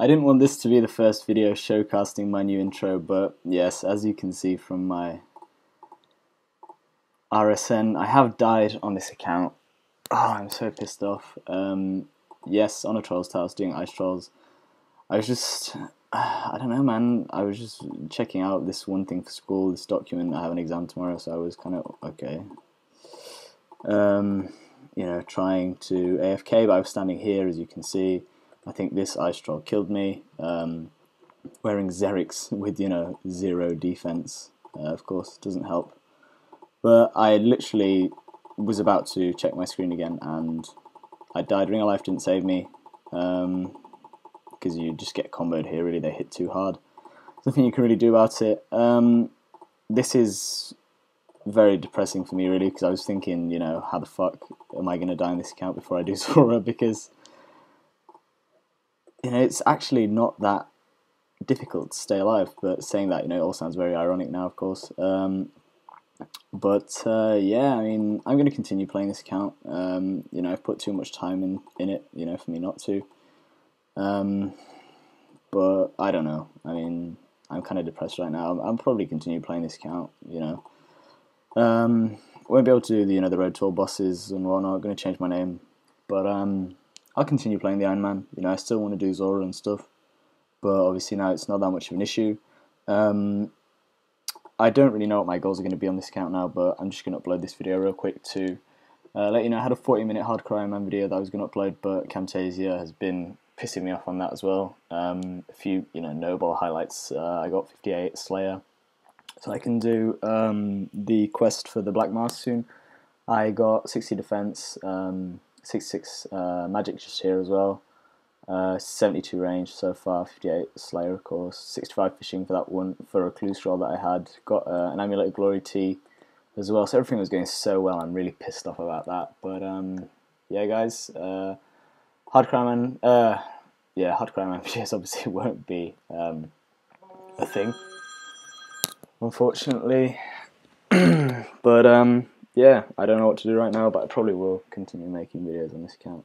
I didn't want this to be the first video showcasting my new intro, but yes, as you can see from my RSN, I have died on this account. Oh, I'm so pissed off. Um, yes, on a Trolls House doing Ice Trolls. I was just, I don't know, man. I was just checking out this one thing for school, this document. I have an exam tomorrow, so I was kind of, okay. Um, you know, trying to AFK, but I was standing here, as you can see. I think this Ice Troll killed me. Um, wearing Xerix with, you know, zero defense, uh, of course, doesn't help. But I literally was about to check my screen again and I died. Ring of Life didn't save me because um, you just get comboed here, really. They hit too hard. Nothing you can really do about it. Um, this is very depressing for me, really, because I was thinking, you know, how the fuck am I going to die in this account before I do Zulrah? Because, you know, it's actually not that difficult to stay alive. But saying that, you know, it all sounds very ironic now, of course. Um, but uh, yeah, I mean, I'm going to continue playing this account. Um, you know, I've put too much time in, in it, you know, for me not to. Um, but I don't know. I mean, I'm kind of depressed right now. I'll, probably continue playing this account, you know. Um, won't be able to do the, you know, the road tour bosses and whatnot. I'm going to change my name. But um, I'll continue playing the Iron Man. You know, I still want to do Zulrah and stuff. But obviously now it's not that much of an issue. Um, I don't really know what my goals are going to be on this account now, but I'm just going to upload this video real quick to uh, let you know I had a 40 minute Hardcore Iron Man video that I was going to upload, but Camtasia has been pissing me off on that as well. Um, a few, you know, no-ball highlights. Uh, I got 58 Slayer, so I can do um, the quest for the Black Mask soon. I got 60 defense, um, 66 uh, magic just here as well. Uh, 72 range so far, 58 Slayer of course, 65 fishing for that one for a clue scroll that I had. Got uh, an Amulet of Glory T as well, so everything was going so well. I'm really pissed off about that. But um, yeah, guys, uh, Hard Man, uh, yeah, Hard Man videos obviously won't be um, a thing, unfortunately. but um, yeah, I don't know what to do right now, but I probably will continue making videos on this account.